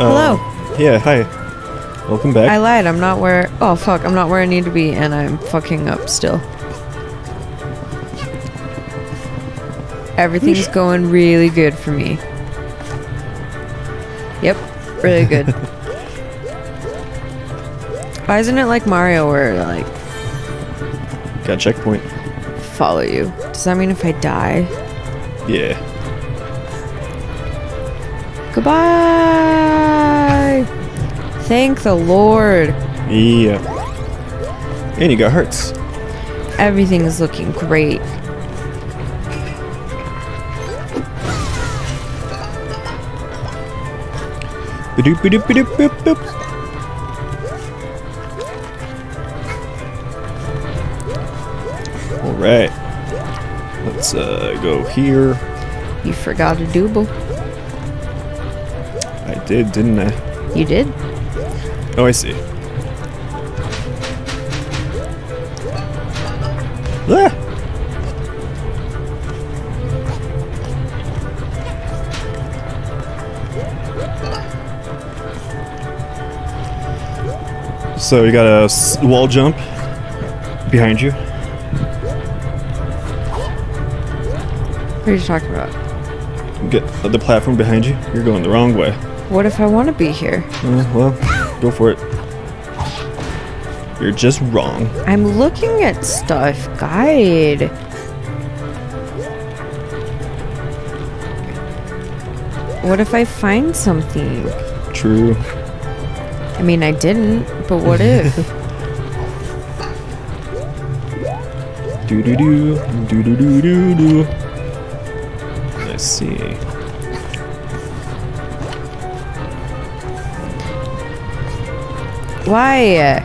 Um, Hello. Yeah, hi. Welcome back. I lied. I'm not where. Oh fuck! I'm not where I need to be, and I'm fucking up still. Everything's going really good for me. Yep, really good. Why isn't it like Mario where like Got a checkpoint. follow you? Does that mean if I die? Yeah. Goodbye. Thank the Lord. Yeah. And you got hearts. Everything is looking great. Ba-doop, ba-doop, ba-doop, boop, boop. All right. Let's uh, go here. You forgot a double. I did, didn't I? You did? Oh, I see. Ah! So you got a wall jump behind you. What are you talking about? Get the platform behind you. You're going the wrong way. What if I want to be here? Uh, well, go for it. You're just wrong. I'm looking at stuff. Guide. What if I find something? True. I mean, I didn't, but what if? Do do do do do do do do. Let's see. Why?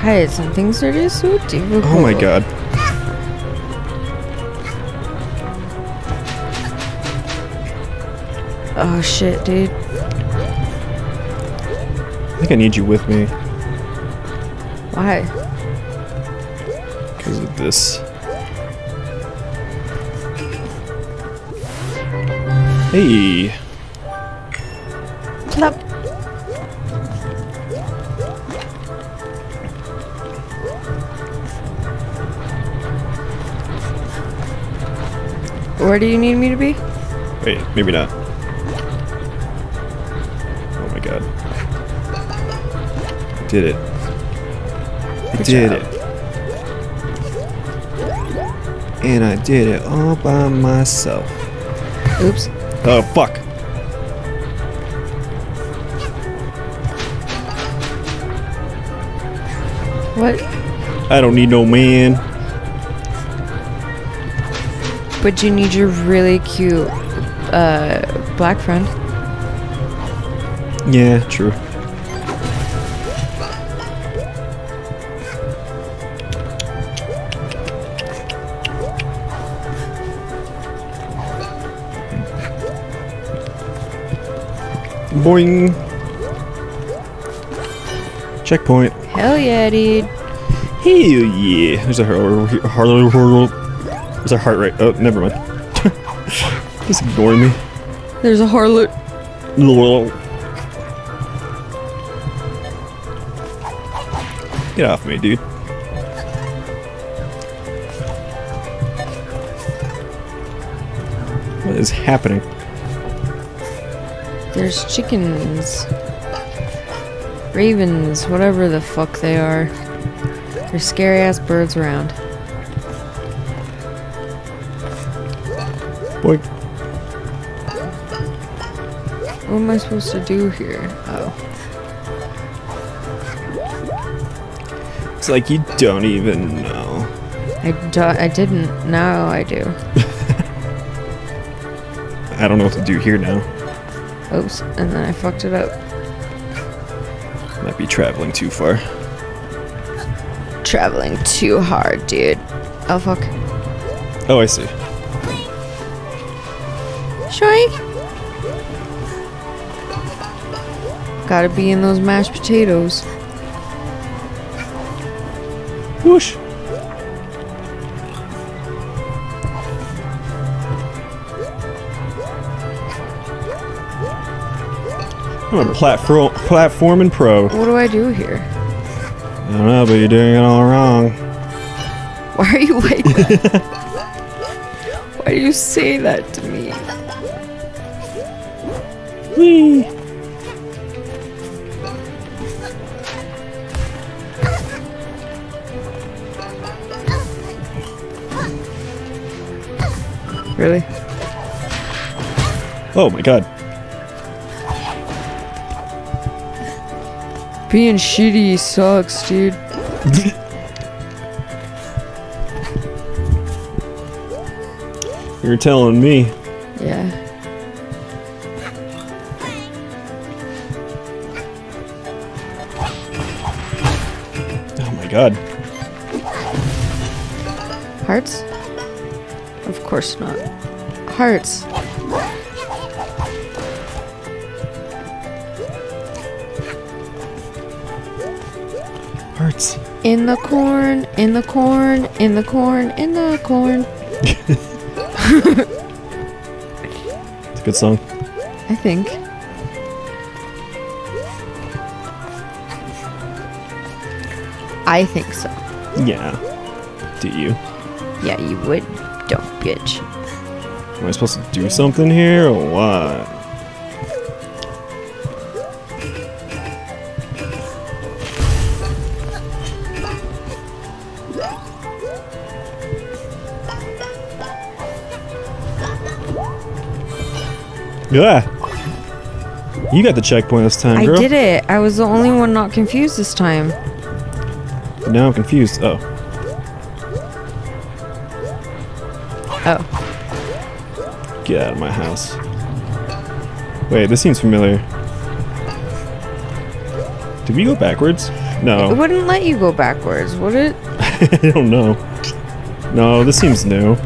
Guys, some things are just so difficult. Oh my god. Oh shit, dude. I think I need you with me Why? because of this. Hey. Where do you need me to be? Wait, maybe not. Oh my god. I did it. I Good did job. it. And I did it all by myself. Oops. Oh fuck. What? I don't need no man. But you need your really cute uh, black friend. Yeah, true. Boing. Checkpoint. Hell yeah, dude. Hell yeah. There's a heart. There's a heart rate? Oh, never mind. Just ignore me. There's a harlot. Get off me, dude. What is happening? There's chickens. Ravens, whatever the fuck they are. There's scary ass birds around. Boy, What am I supposed to do here? Oh. it's like you don't even know. I, do- I didn't. Now I do. I don't know what to do here now. Oops. And then I fucked it up. Might be traveling too far. Traveling too hard, dude. Oh, fuck. Oh, I see. Gotta be in those mashed potatoes. Whoosh. I'm a platform platforming pro. What do I do here? I don't know, but you're doing it all wrong. Why are you like that? Why do you say that to me? Whee! Really? Oh my god. Being shitty sucks, dude. You're telling me. Yeah. God. Hearts? Of course not. Hearts. Hearts. In the corn, in the corn, in the corn, in the corn. It's a good song. I think. I think so. Yeah. Do you? Yeah, you would. Don't bitch. Am I supposed to do something here or what? Yeah. You got the checkpoint this time, I girl. did it. I was the only one not confused this time. But now I'm confused. Oh. Oh. Get out of my house. Wait, this seems familiar. Did we go backwards? No. It wouldn't let you go backwards, would it? I don't know. No, this seems new.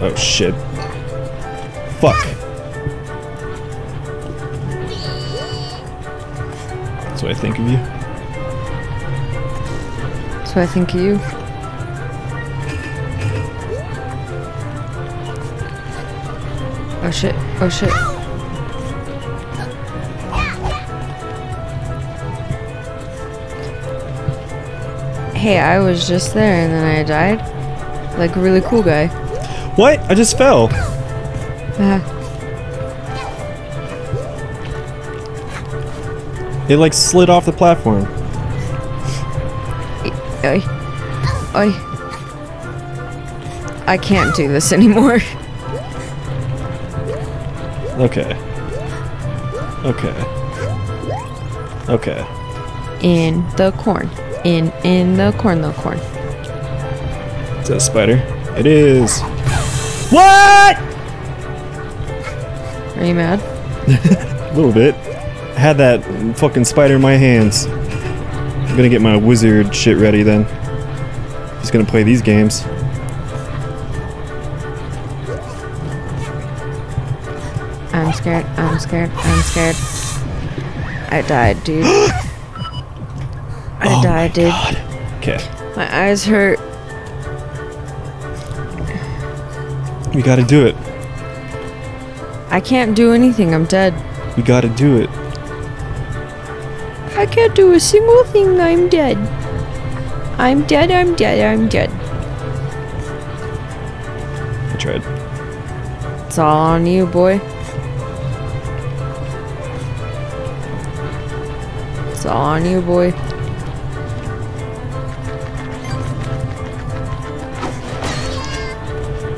Oh shit. Fuck. That's what I think of you. So I think of you. Oh shit. Oh shit. Hey, I was just there and then I died. Like a really cool guy. What? I just fell. Ah, It like slid off the platform. Oi. Oi. I can't do this anymore. Okay. Okay. Okay. In the corn. In in the corn, the corn. Is that a spider? It is. What? Are you mad? A little bit. I had that fucking spider in my hands. I'm gonna get my wizard shit ready then. Just gonna play these games. I'm scared. I'm scared. I'm scared. I died, dude. I Oh died, dude. Okay. My eyes hurt. We gotta do it. I can't do anything. I'm dead. We gotta do it. I can't do a single thing. I'm dead. I'm dead. I'm dead. I'm dead. I tried. It's all on you, boy. It's all on you, boy.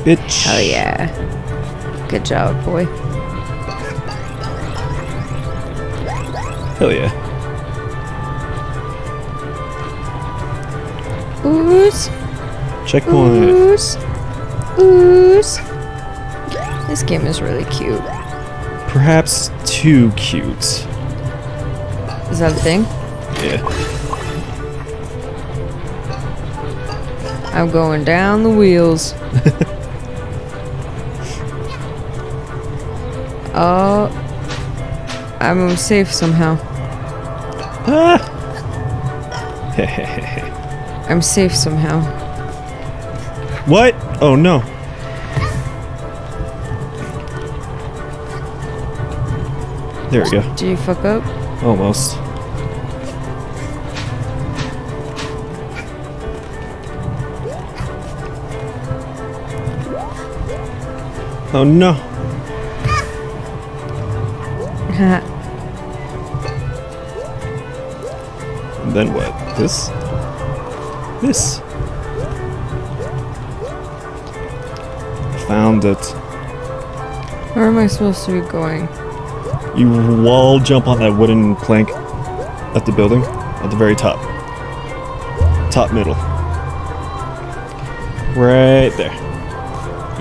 Bitch. Hell yeah. Good job, boy. Hell yeah. Ooze. Checkpoint. Ooze. Ooze. This game is really cute. Perhaps too cute. Is that a thing? Yeah. I'm going down the wheels. oh. I'm safe somehow. Ah. I'm safe somehow. what? Oh no. There we go. Did you fuck up? Almost. Oh no. Then what? This? This? Found it. Where am I supposed to be going? You wall jump on that wooden plank at the building at the very top. Top middle. Right there.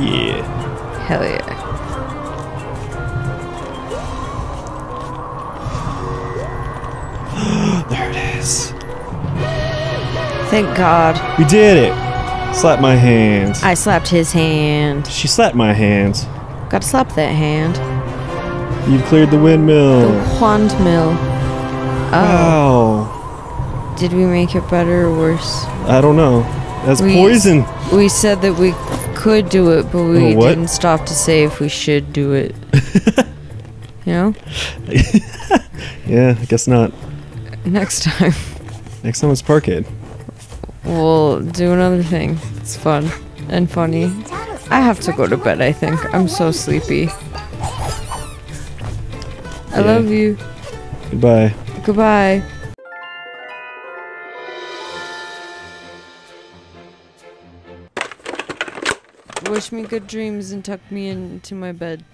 Yeah. Hell yeah. Thank God. We did it. Slap my hands. I slapped his hand. she slapped my hands. Gotta slap that hand. You've cleared the windmill. The windmill. wand mill. Oh. Wow. Did we make it better or worse? I don't know. That's We- poison. We said that we could do it, but we Oh, didn't stop to say if we should do it. you know? Yeah, I guess not. Next time, Next time it's parkade. We'll do another thing. It's fun and funny. I have to go to bed, I think. I'm so sleepy. I Yeah. love you. Goodbye. Goodbye. Wish me good dreams and tuck me into my bed.